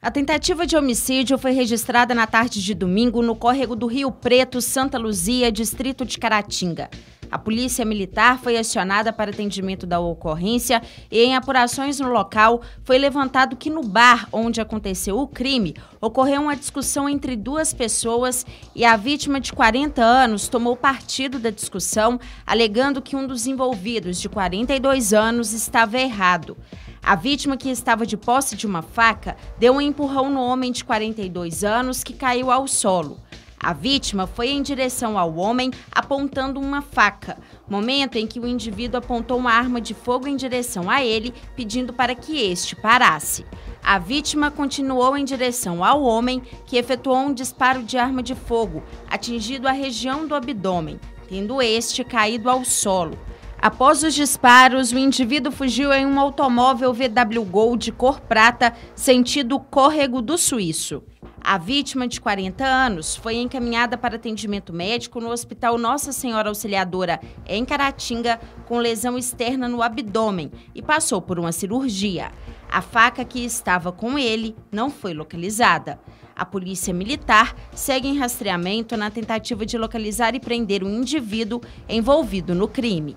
A tentativa de homicídio foi registrada na tarde de domingo no córrego do Rio Preto, Santa Luzia, distrito de Caratinga. A polícia militar foi acionada para atendimento da ocorrência e, em apurações no local, foi levantado que no bar onde aconteceu o crime ocorreu uma discussão entre duas pessoas e a vítima de 40 anos tomou partido da discussão, alegando que um dos envolvidos, de 42 anos, estava errado. A vítima, que estava de posse de uma faca, deu um empurrão no homem de 42 anos que caiu ao solo. A vítima foi em direção ao homem apontando uma faca, momento em que o indivíduo apontou uma arma de fogo em direção a ele, pedindo para que este parasse. A vítima continuou em direção ao homem, que efetuou um disparo de arma de fogo, atingindo a região do abdômen, tendo este caído ao solo. Após os disparos, o indivíduo fugiu em um automóvel VW Gol de cor prata, sentido Córrego do Suíço. A vítima, de 40 anos, foi encaminhada para atendimento médico no Hospital Nossa Senhora Auxiliadora, em Caratinga, com lesão externa no abdômen e passou por uma cirurgia. A faca que estava com ele não foi localizada. A polícia militar segue em rastreamento na tentativa de localizar e prender o um indivíduo envolvido no crime.